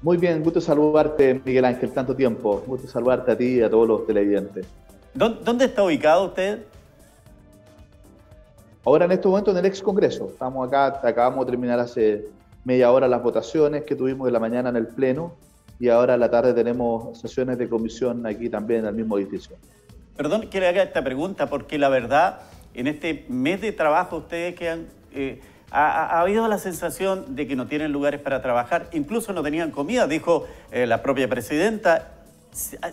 Muy bien, gusto saludarte, Miguel Ángel, tanto tiempo. Gusto saludarte a ti y a todos los televidentes. ¿Dónde está ubicado usted? Ahora en este momento en el ex Congreso. Estamos acá, acabamos de terminar hace media hora las votaciones que tuvimos en la mañana en el Pleno y ahora en la tarde tenemos sesiones de comisión aquí también en el mismo edificio. Perdón que le haga esta pregunta porque la verdad, en este mes de trabajo ustedes que han... Eh, ha, habido la sensación de que no tienen lugares para trabajar, incluso no tenían comida, dijo eh, la propia presidenta.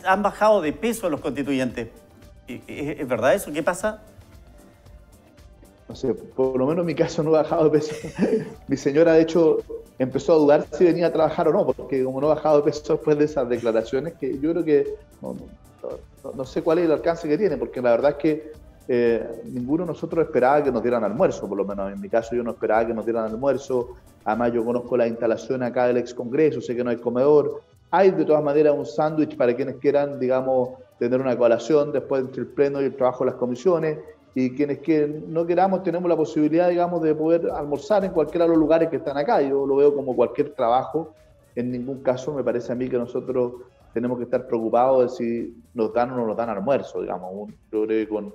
Han bajado de peso los constituyentes. ¿Es verdad eso? ¿Qué pasa? No sé, por lo menos en mi caso no ha bajado de peso. mi señora, de hecho, empezó a dudar si venía a trabajar o no, porque como no ha bajado de peso después de esas declaraciones, que yo creo que no sé cuál es el alcance que tiene, porque la verdad es que eh, ninguno de nosotros esperaba que nos dieran almuerzo, por lo menos en mi caso yo no esperaba que nos dieran almuerzo. Además yo conozco la instalación acá del ex Congreso, sé que no hay comedor. Hay de todas maneras un sándwich para quienes quieran, digamos, tener una colación después entre el pleno y el trabajo de las comisiones. Y quienes que no queramos tenemos la posibilidad, digamos, de poder almorzar en cualquiera de los lugares que están acá. Yo lo veo como cualquier trabajo. En ningún caso me parece a mí que nosotros tenemos que estar preocupados de si nos dan o no nos dan almuerzo, digamos. Yo creo que con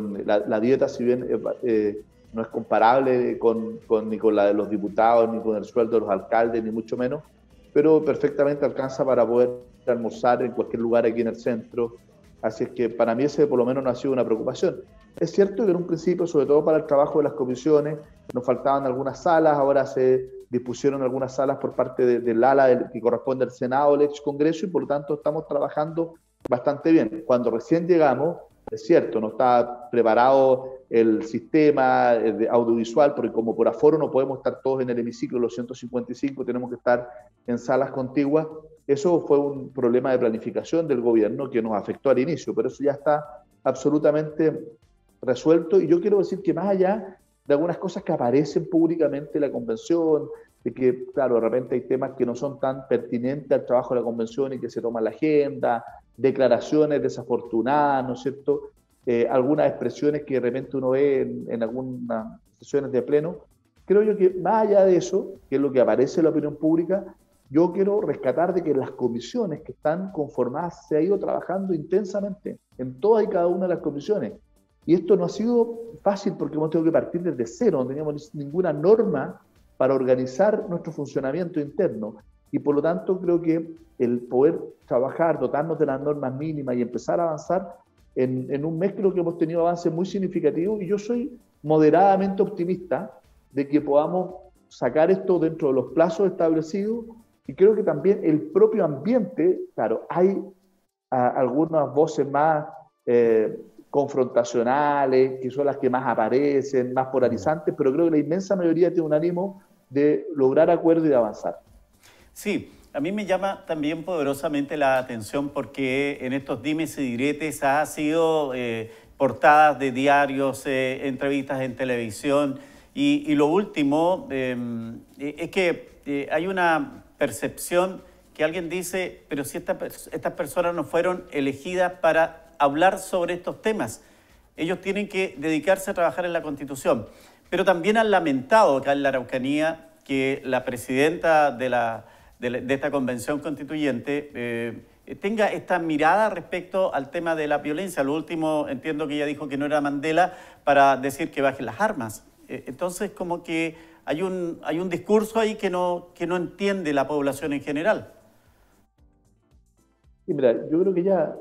la, dieta, si bien eh, eh, no es comparable con, ni con la de los diputados, ni con el sueldo de los alcaldes, ni mucho menos, pero perfectamente alcanza para poder almorzar en cualquier lugar aquí en el centro. Así es que para mí ese por lo menos no ha sido una preocupación. Es cierto que en un principio, sobre todo para el trabajo de las comisiones, nos faltaban algunas salas, ahora se dispusieron algunas salas por parte del ala que corresponde al Senado, el ex Congreso, y por lo tanto estamos trabajando bastante bien. Cuando recién llegamos, es cierto, no está preparado el sistema eh, audiovisual, porque como por aforo no podemos estar todos en el hemiciclo, los 155, tenemos que estar en salas contiguas. Eso fue un problema de planificación del gobierno que nos afectó al inicio, pero eso ya está absolutamente resuelto. Y yo quiero decir que más allá de algunas cosas que aparecen públicamente en la convención, de que, claro, de repente hay temas que no son tan pertinentes al trabajo de la convención y que se toma la agenda, declaraciones desafortunadas, ¿no es cierto? Eh, algunas expresiones que de repente uno ve en, algunas sesiones de pleno. Creo yo que más allá de eso, que es lo que aparece en la opinión pública, yo quiero rescatar de que las comisiones que están conformadas se ha ido trabajando intensamente en todas y cada una de las comisiones. Y esto no ha sido fácil porque hemos tenido que partir desde cero, no teníamos ninguna norma para organizar nuestro funcionamiento interno. Y por lo tanto creo que el poder trabajar, dotarnos de las normas mínimas y empezar a avanzar, en, en un mes creo que hemos tenido avances muy significativos y yo soy moderadamente optimista de que podamos sacar esto dentro de los plazos establecidos y creo que también el propio ambiente, claro, hay algunas voces más eh, confrontacionales, que son las que más aparecen, más polarizantes, pero creo que la inmensa mayoría tiene un ánimo de lograr acuerdo y de avanzar. Sí, a mí me llama también poderosamente la atención porque en estos dimes y diretes ha sido eh, portadas de diarios, eh, entrevistas en televisión y, lo último em, es que eh, hay una percepción que alguien dice, pero si estas personas no fueron elegidas para hablar sobre estos temas, ellos tienen que dedicarse a trabajar en la Constitución. Pero también han lamentado acá en la Araucanía que la presidenta de la de, esta convención constituyente eh, tenga esta mirada respecto al tema de la violencia. Lo último, entiendo que ella dijo que no era Mandela para decir que bajen las armas. Eh, entonces, como que hay un, hay un discurso ahí que no, que no entiende la población en general. Sí, mira, yo creo que ella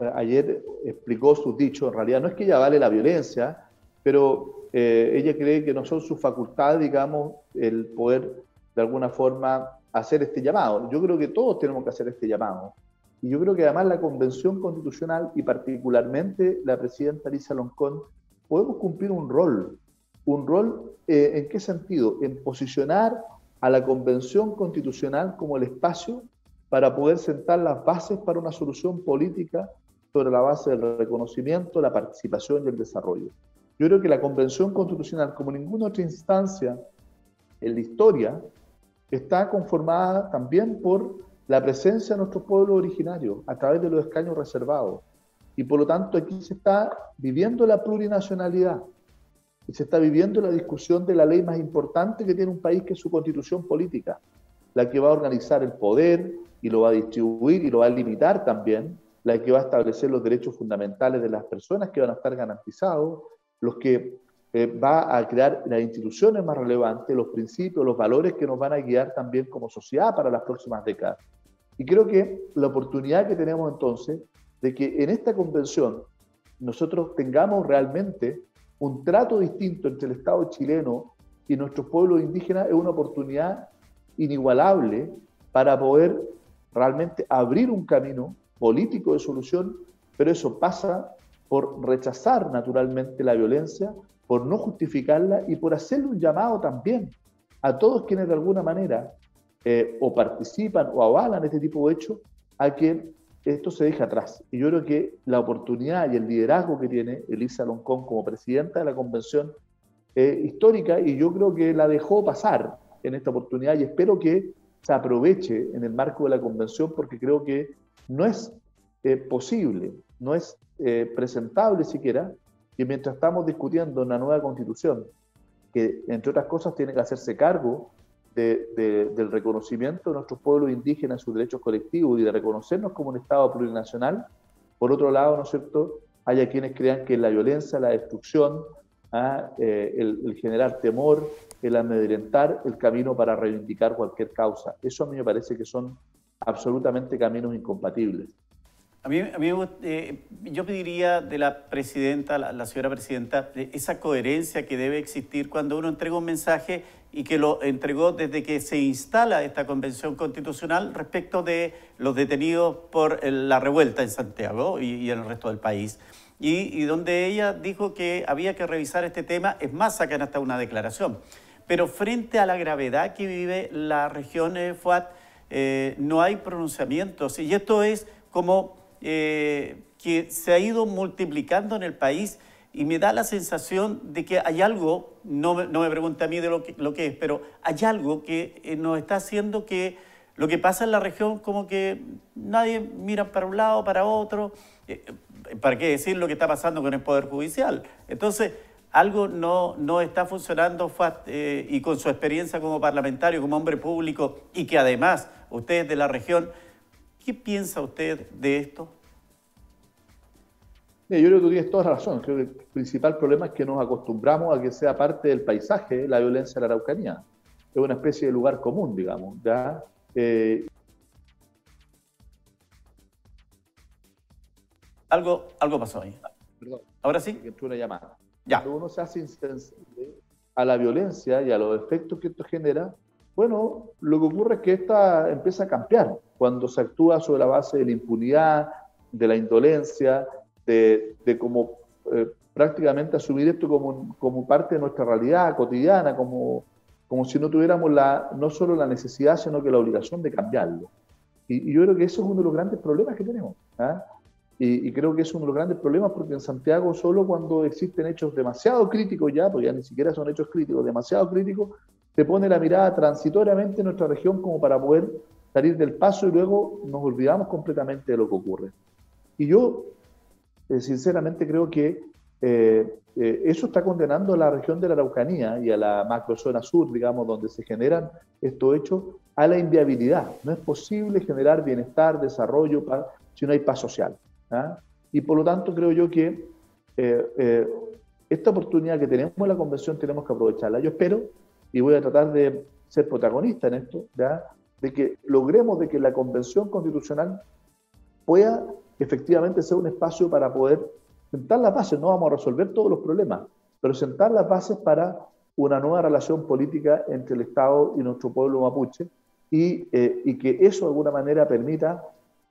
eh, ayer explicó sus dichos. En realidad no es que ella vale la violencia, pero ella cree que no son sus facultades, digamos, el poder de alguna forma hacer este llamado. Yo creo que todos tenemos que hacer este llamado. Y yo creo que además la Convención Constitucional y particularmente la presidenta Lisa Loncón podemos cumplir un rol. ¿Un rol eh, en qué sentido? En posicionar a la Convención Constitucional como el espacio para poder sentar las bases para una solución política sobre la base del reconocimiento, la participación y el desarrollo. Yo creo que la Convención Constitucional, como ninguna otra instancia en la historia, está conformada también por la presencia de nuestros pueblos originarios a través de los escaños reservados. Y por lo tanto aquí se está viviendo la plurinacionalidad y se está viviendo la discusión de la ley más importante que tiene un país, que es su constitución política. la que va a organizar el poder y lo va a distribuir y lo va a limitar también, la que va a establecer los derechos fundamentales de las personas que van a estar garantizados, los que eh, va a crear las instituciones más relevantes, los principios, los valores que nos van a guiar también como sociedad para las próximas décadas. Y creo que la oportunidad que tenemos entonces de que en esta convención nosotros tengamos realmente un trato distinto entre el Estado chileno y nuestros pueblos indígenas es una oportunidad inigualable para poder realmente abrir un camino político de solución, pero eso pasa por rechazar naturalmente la violencia, por no justificarla y por hacerle un llamado también a todos quienes de alguna manera eh, o participan o avalan este tipo de hechos a que esto se deje atrás. Y yo creo que la oportunidad y el liderazgo que tiene Elisa Loncón como presidenta de la convención es histórica y yo creo que la dejó pasar en esta oportunidad y espero que se aproveche en el marco de la convención porque creo que no es eh, posible, no es eh, presentable siquiera que mientras estamos discutiendo una nueva constitución, que entre otras cosas tiene que hacerse cargo del reconocimiento de nuestros pueblos indígenas, sus derechos colectivos y de reconocernos como un Estado plurinacional, por otro lado, ¿no es cierto?, haya quienes crean que la violencia, la destrucción, ¿ah? eh, el, generar temor, el amedrentar el camino para reivindicar cualquier causa. Eso a mí me parece que son absolutamente caminos incompatibles. A mí, a mí eh, yo pediría de la presidenta, la, señora presidenta, esa coherencia que debe existir cuando uno entrega un mensaje y que lo entregó desde que se instala esta convención constitucional respecto de los detenidos por la revuelta en Santiago y, en el resto del país. Y, donde ella dijo que había que revisar este tema, es más, sacan hasta una declaración. Pero frente a la gravedad que vive la región de FUAT, eh, no hay pronunciamientos. Y esto es como eh, que se ha ido multiplicando en el país y me da la sensación de que hay algo, no, me pregunte a mí de lo que, lo que es, pero hay algo que eh, nos está haciendo que lo que pasa en la región como que nadie mira para un lado, para otro, eh, ¿para qué decir lo que está pasando con el Poder Judicial? Entonces, algo no, no está funcionando y con su experiencia como parlamentario, como hombre público, y que además ustedes de la región ¿Qué piensa usted de esto? Yo creo que tú tienes toda la razón. Creo que el principal problema es que nos acostumbramos a que sea parte del paisaje la violencia de la Araucanía. Es una especie de lugar común, digamos. ¿ya? Eh, algo, algo pasó ahí. Perdón. Ahora sí. Entró una llamada. Ya. Cuando uno se hace insensible a la violencia y a los efectos que esto genera, bueno, lo que ocurre es que esta empieza a cambiar cuando se actúa sobre la base de la impunidad, de la indolencia, de, de como eh, prácticamente asumir esto como, como, parte de nuestra realidad cotidiana, como, como si no tuviéramos la, no solo la necesidad, sino que la obligación de cambiarlo. Y, yo creo que eso es uno de los grandes problemas que tenemos. ¿ah? Y, y, creo que es uno de los grandes problemas porque en Santiago solo cuando existen hechos demasiado críticos ya, porque ya ni siquiera son hechos críticos, demasiado críticos, se pone la mirada transitoriamente en nuestra región como para poder salir del paso y luego nos olvidamos completamente de lo que ocurre. Y yo, eh, sinceramente, creo que eh, eh, eso está condenando a la región de la Araucanía y a la macrozona sur, digamos, donde se generan estos hechos, a la inviabilidad. No es posible generar bienestar, desarrollo, si no hay paz social. ¿ah? Y por lo tanto, creo yo que esta oportunidad que tenemos en la convención tenemos que aprovecharla. Yo espero y voy a tratar de ser protagonista en esto, de que logremos de que la Convención Constitucional pueda efectivamente ser un espacio para poder sentar las bases, no vamos a resolver todos los problemas, pero sentar las bases para una nueva relación política entre el Estado y nuestro pueblo mapuche y, eh, y que eso de alguna manera permita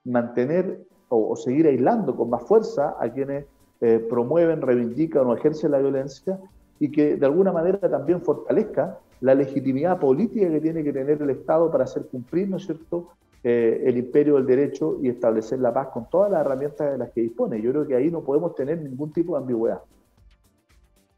mantener o, seguir aislando con más fuerza a quienes eh, promueven, reivindican o ejercen la violencia y que de alguna manera también fortalezca la legitimidad política que tiene que tener el Estado para hacer cumplir, ¿no es cierto?, eh, el imperio del derecho y establecer la paz con todas las herramientas de las que dispone. Yo creo que ahí no podemos tener ningún tipo de ambigüedad.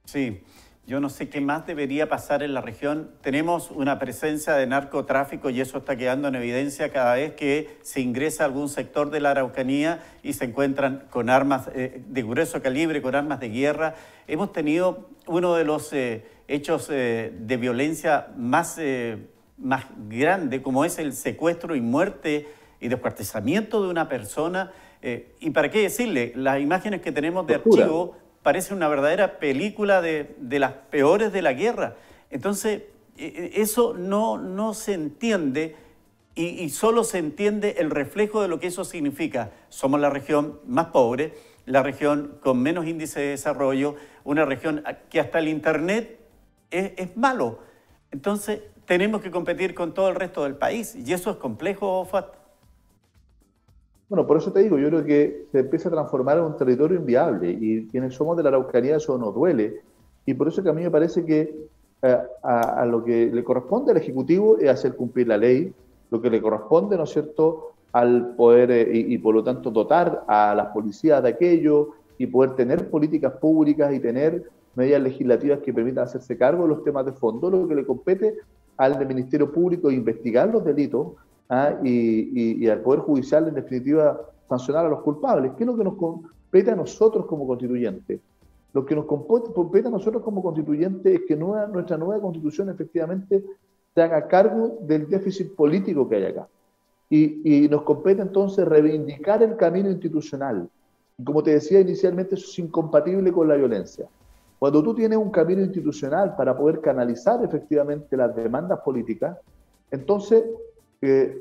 Sí, yo no sé qué más debería pasar en la región. Tenemos una presencia de narcotráfico y eso está quedando en evidencia cada vez que se ingresa a algún sector de la Araucanía y se encuentran con armas eh, de grueso calibre, con armas de guerra. Hemos tenido uno de los eh, hechos eh, de violencia más más grande como es el secuestro y muerte y descuartizamiento de una persona. Eh, y para qué decirle, las imágenes que tenemos de archivo parecen una verdadera película de, de las peores de la guerra. Entonces, e, e, eso no, no se entiende y, y, solo se entiende el reflejo de lo que eso significa. Somos la región más pobre, la región con menos índice de desarrollo, una región que hasta el Internet es, malo. Entonces, tenemos que competir con todo el resto del país y eso es complejo, Fat. Bueno, por eso te digo, yo creo que se empieza a transformar en un territorio inviable y quienes somos de la Araucanía eso nos duele. Y por eso que a mí me parece que eh, a, lo que le corresponde al Ejecutivo es hacer cumplir la ley, lo que le corresponde, ¿no es cierto?, al poder eh, y, por lo tanto dotar a las policías de aquello y poder tener políticas públicas y tener medidas legislativas que permitan hacerse cargo de los temas de fondo, lo que le compete al Ministerio Público es investigar los delitos ¿ah? y, y, al Poder Judicial, en definitiva, sancionar a los culpables. ¿Qué es lo que nos compete a nosotros como constituyentes? Lo que nos compete a nosotros como constituyentes es que nuestra nueva constitución efectivamente se haga cargo del déficit político que hay acá. Y, nos compete entonces reivindicar el camino institucional. Y como te decía inicialmente, eso es incompatible con la violencia. Cuando tú tienes un camino institucional para poder canalizar efectivamente las demandas políticas, entonces eh,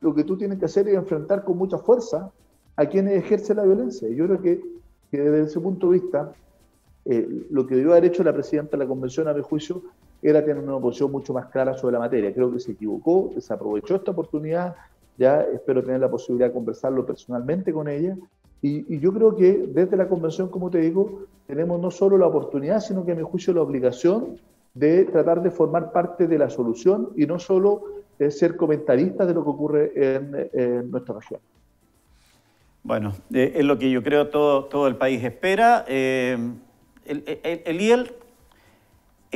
lo que tú tienes que hacer es enfrentar con mucha fuerza a quienes ejercen la violencia. Y yo creo que, desde ese punto de vista, eh, lo que debió haber hecho la presidenta de la convención, a mi juicio, era tener una posición mucho más clara sobre la materia. Creo que se equivocó, desaprovechó esta oportunidad, ya espero tener la posibilidad de conversarlo personalmente con ella. Y, yo creo que desde la convención, como te digo, tenemos no solo la oportunidad, sino que a mi juicio la obligación de tratar de formar parte de la solución y no solo ser comentaristas de lo que ocurre en, nuestra región. Bueno, eh, es lo que yo creo todo, todo el país espera. Eh, Eliel,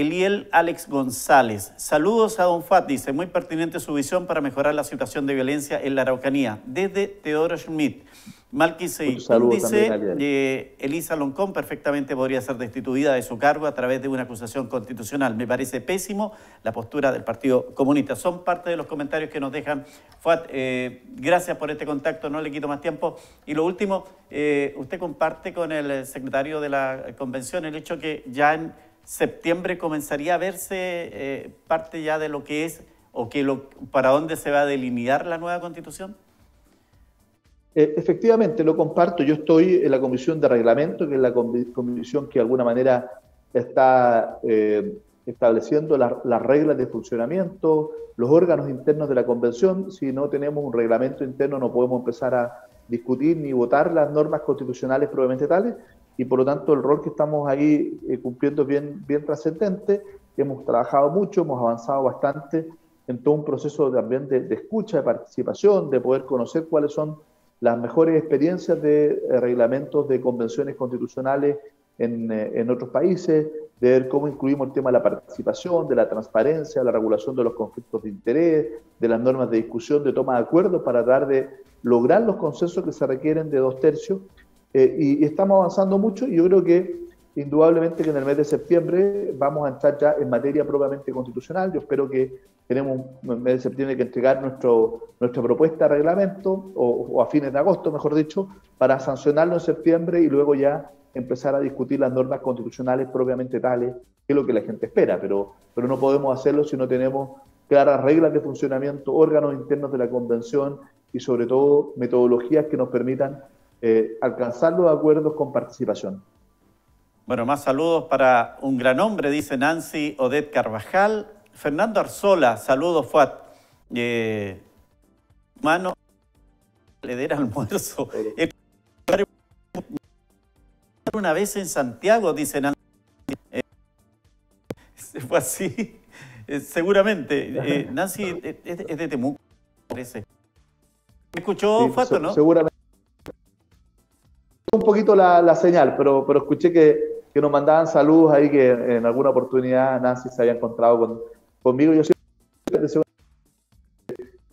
Eliel Alex González. Saludos a Don Fat, dice, muy pertinente su visión para mejorar la situación de violencia en la Araucanía. Desde Teodoro Schmidt. Malquisey dice, eh, Elisa Loncón perfectamente podría ser destituida de su cargo a través de una acusación constitucional. Me parece pésimo la postura del Partido Comunista. Son parte de los comentarios que nos dejan. Fuat, eh, gracias por este contacto, no le quito más tiempo. Y lo último, eh, usted comparte con el secretario de la convención el hecho que ya en septiembre comenzaría a verse parte ya de lo que es o que lo, para dónde se va a delinear la nueva constitución. Eh, efectivamente, lo comparto. Yo estoy en la comisión de reglamento, que es la comisión que de alguna manera está eh, estableciendo las reglas de funcionamiento, los órganos internos de la convención. Si no tenemos un reglamento interno, no podemos empezar a discutir ni votar las normas constitucionales probablemente tales. Y por lo tanto, el rol que estamos ahí eh, cumpliendo es bien, bien trascendente. Hemos trabajado mucho, hemos avanzado bastante en todo un proceso también de, de escucha, de participación, de poder conocer cuáles son las mejores experiencias de eh, reglamentos de convenciones constitucionales en, eh, en, otros países, de ver cómo incluimos el tema de la participación, de la transparencia, la regulación de los conflictos de interés, de las normas de discusión, de toma de acuerdos para tratar de lograr los consensos que se requieren de dos tercios. Eh, y, estamos avanzando mucho y yo creo que indudablemente que en el mes de septiembre vamos a entrar ya en materia propiamente constitucional. Yo espero que tenemos en el mes de septiembre que entregar nuestro, nuestra propuesta de reglamento, o, a fines de agosto, mejor dicho, para sancionarlo en septiembre y luego ya empezar a discutir las normas constitucionales propiamente tales, que es lo que la gente espera, pero, pero no podemos hacerlo si no tenemos claras reglas de funcionamiento, órganos internos de la convención y sobre todo metodologías que nos permitan eh, alcanzar los acuerdos con participación. Bueno, más saludos para un gran hombre, dice Nancy Odette Carvajal. Fernando Arzola, saludos, Fuat. Eh, mano, le der almuerzo. Una vez en Santiago, dice Nancy. Eh, fue así, seguramente. Nancy es, de Temuco, parece. ¿Me escuchó, sí, no? Seguramente. Un poquito la, la señal, pero, pero escuché que que nos mandaban saludos ahí que en alguna oportunidad Nancy se había encontrado con, conmigo. Yo siempre,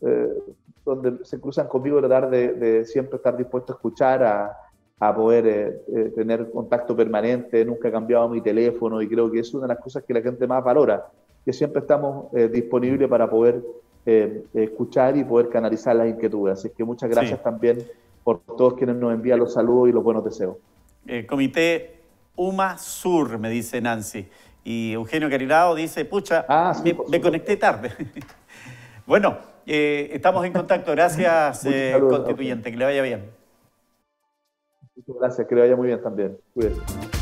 eh, donde se cruzan conmigo, tratar de, de, siempre estar dispuesto a escuchar, a, a poder eh, eh, tener contacto permanente. Nunca he cambiado mi teléfono y creo que es una de las cosas que la gente más valora. que siempre estamos eh, disponibles para poder eh, escuchar y poder canalizar las inquietudes. Así que muchas gracias también por todos quienes nos envían los saludos y los buenos deseos. El comité UMA Sur, me dice Nancy. Y Eugenio Carilao dice, pucha, ah, me, conecté tarde. bueno, eh, estamos en contacto. Gracias, constituyente. Que le vaya bien. Muchas gracias. Que le vaya muy bien también. Cuídense.